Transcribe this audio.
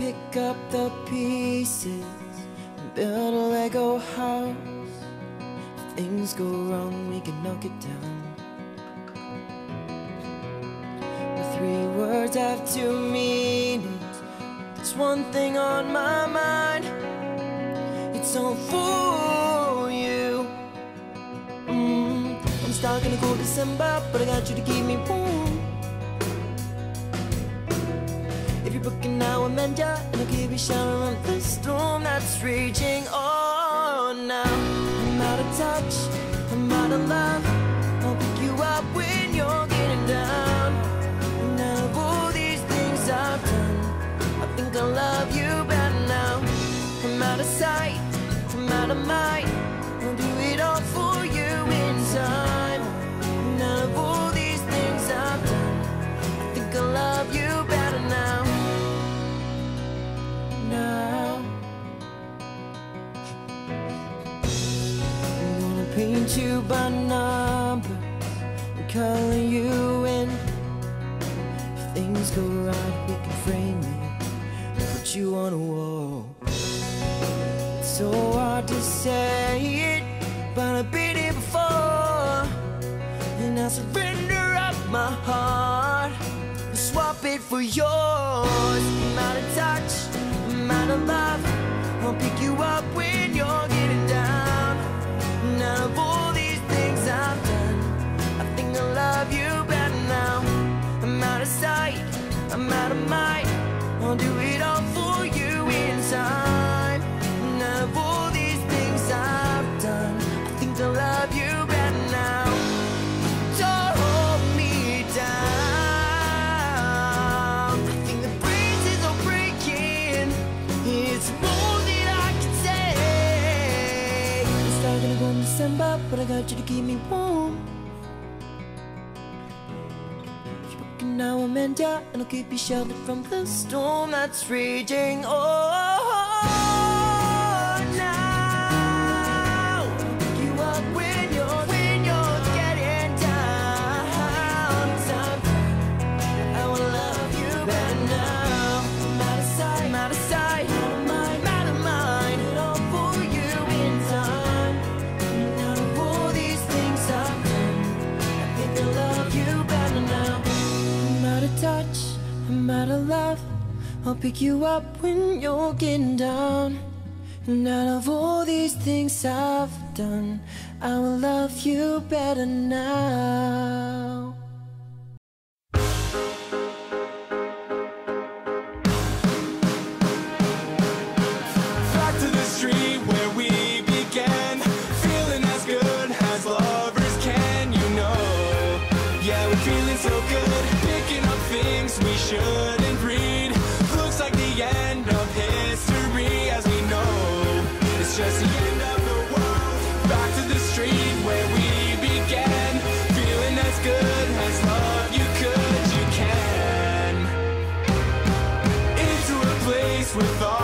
pick up the pieces and build a Lego house. If things go wrong, we can knock it down. The three words have two meanings. There's one thing on my mind. It's all for you. Mm, I'm stuck in a cold December, but I got you to keep me warm. If you're booking now, I'm and I'll give you shelter from the storm that's raging on now. I'm out of touch, I'm out of love. I'll pick you up when paint you by number and color you in. If things go right, we can frame and put you on a wall. It's so hard to say it, but I've been here before. And I surrender up my heart and swap it for yours. I'm out of touch, I'm out of love. I'll pick you up when in but I got you to keep me warm. Now, I'm and yeah, and I'll keep you sheltered from the storm that's raging. Oh, I'll pick you up when you're getting down. And out of all these things I've done, I will love you better now. Back to the street where we began. Feeling as good as lovers can, you know. Yeah, we're feeling so good. Picking up things we shouldn't you can